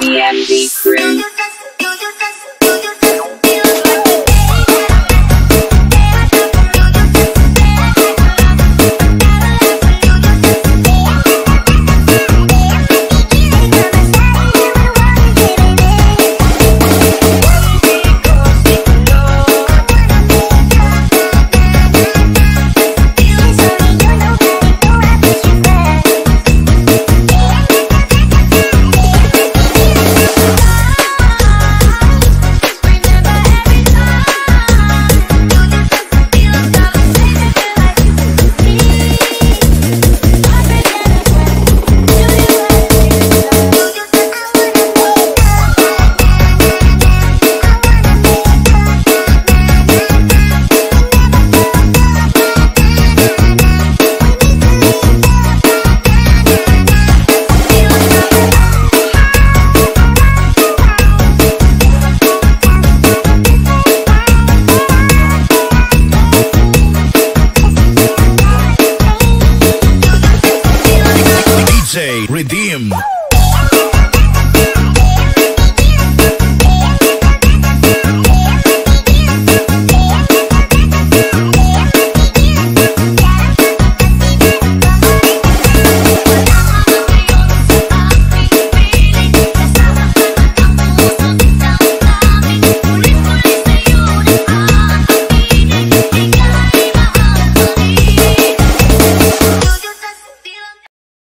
BMB crew. Redeem.